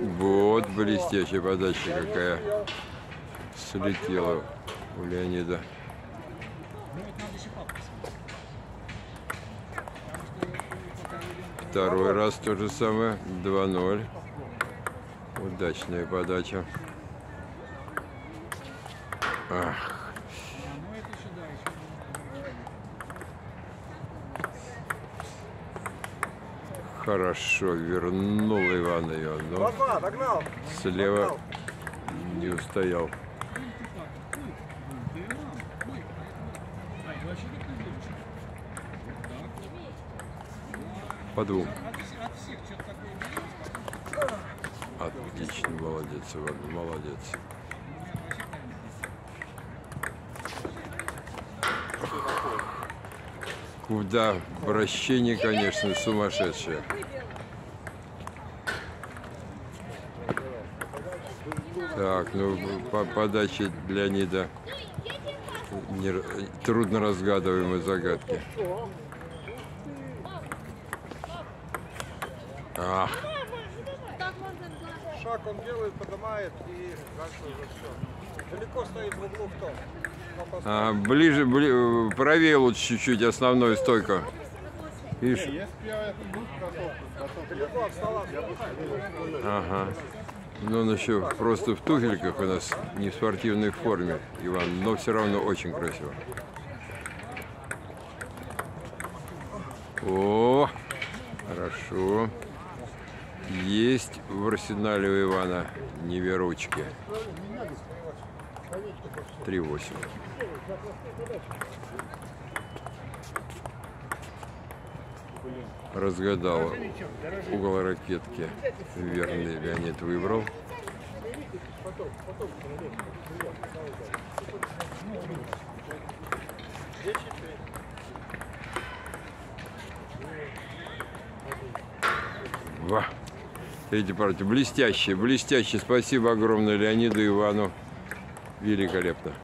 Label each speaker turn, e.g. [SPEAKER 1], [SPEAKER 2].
[SPEAKER 1] Вот блестящая подача какая слетела у Леонида. Второй раз то же самое. 2-0. Удачная подача. Ах. Хорошо, вернул Иван ее, но
[SPEAKER 2] Два-два, догнал.
[SPEAKER 1] слева не устоял. По двум. Отлично, молодец, Иван, молодец. Куда вращение, конечно, сумасшедшее. Так, ну по подаче Леонида не, трудно разгадываемые загадки. Ах,
[SPEAKER 2] Шаг он делает, поднимает и дальше уже все. Далеко стоит в углу кто? Но
[SPEAKER 1] а, ближе, бли- правее лучше чуть-чуть основную стойку. Ага. Ну, он еще просто в туфельках у нас, не в спортивной форме, Иван, но все равно очень красиво. О, хорошо. Есть в арсенале у Ивана неверучки. 3-8. Разгадал угол ракетки. Верный Леонид выбрал. Ва. Эти партии блестящие, блестящие. Спасибо огромное Леониду Ивану. Великолепно.